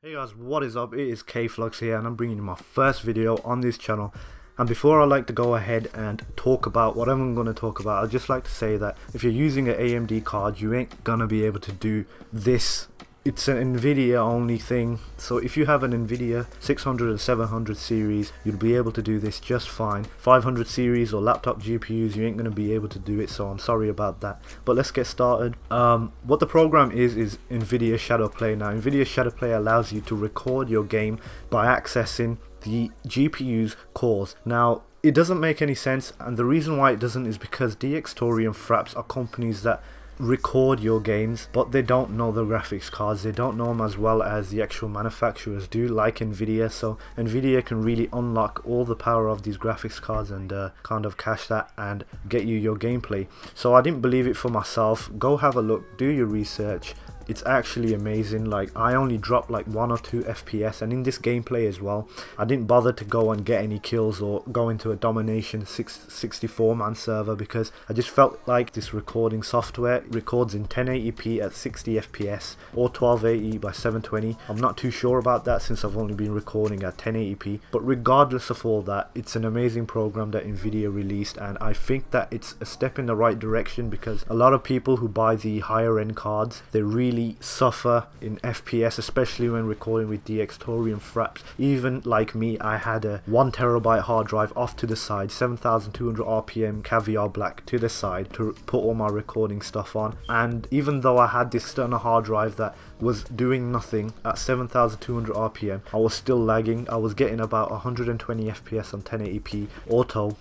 Hey guys, what is up? It is K-Flux here and I'm bringing you my first video on this channel. And before I like to go ahead and talk about what I'm going to talk about, I'd just like to say that if you're using an AMD card, you ain't going to be able to do this it's an Nvidia only thing. So if you have an Nvidia 600 or 700 series you'll be able to do this just fine. 500 series or laptop GPUs you ain't going to be able to do it so I'm sorry about that. But let's get started. Um, what the program is is Nvidia Shadow Play. Now Nvidia Shadow Play allows you to record your game by accessing the GPU's cores. Now it doesn't make any sense and the reason why it doesn't is because DxTory and Fraps are companies that record your games but they don't know the graphics cards. They don't know them as well as the actual manufacturers do like nvidia. So nvidia can really unlock all the power of these graphics cards and uh, kind of cache that and get you your gameplay. So i didn't believe it for myself. Go have a look do your research it's actually amazing like I only dropped like one or two FPS and in this gameplay as well I didn't bother to go and get any kills or go into a domination 64 man server because I just felt like this recording software records in 1080p at 60 FPS or 1280 by 720 I'm not too sure about that since I've only been recording at 1080p but regardless of all that it's an amazing program that Nvidia released and I think that it's a step in the right direction because a lot of people who buy the higher end cards they really really suffer in FPS, especially when recording with DxTory and Fraps. Even like me, I had a 1 terabyte hard drive off to the side, 7200 RPM caviar black to the side to put all my recording stuff on. And even though I had this external hard drive that was doing nothing at 7200 RPM, I was still lagging. I was getting about 120 FPS on 1080p auto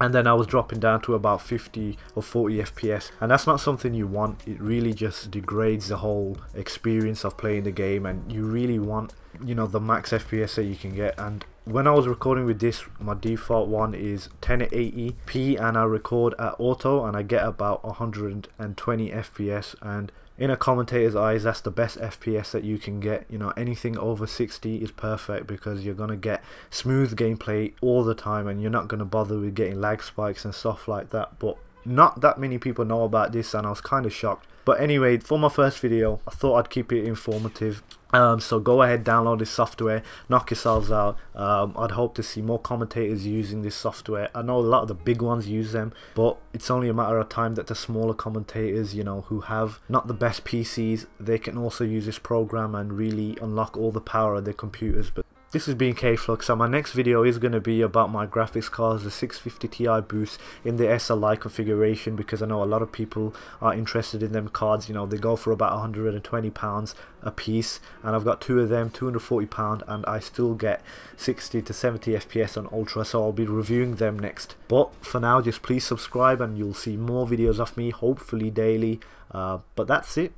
and then I was dropping down to about 50 or 40 FPS and that's not something you want it really just degrades the whole experience of playing the game and you really want you know the max FPS that you can get. And when I was recording with this my default one is 1080p and I record at auto and I get about 120 FPS and in a commentator's eyes that's the best FPS that you can get. You know anything over 60 is perfect because you're gonna get smooth gameplay all the time and you're not gonna bother with getting lag spikes and stuff like that. But not that many people know about this and I was kind of shocked. But anyway for my first video I thought I'd keep it informative. Um, so go ahead download this software knock yourselves out. Um, I'd hope to see more commentators using this software. I know a lot of the big ones use them but it's only a matter of time that the smaller commentators you know who have not the best PCs they can also use this program and really unlock all the power of their computers. But this has been K-Flux and my next video is going to be about my graphics cards, the 650 Ti boost in the SLI configuration because I know a lot of people are interested in them cards, you know, they go for about 120 pounds a piece and I've got two of them, 240 pound and I still get 60 to 70 FPS on Ultra so I'll be reviewing them next. But for now just please subscribe and you'll see more videos of me hopefully daily. Uh, but that's it.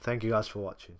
Thank you guys for watching.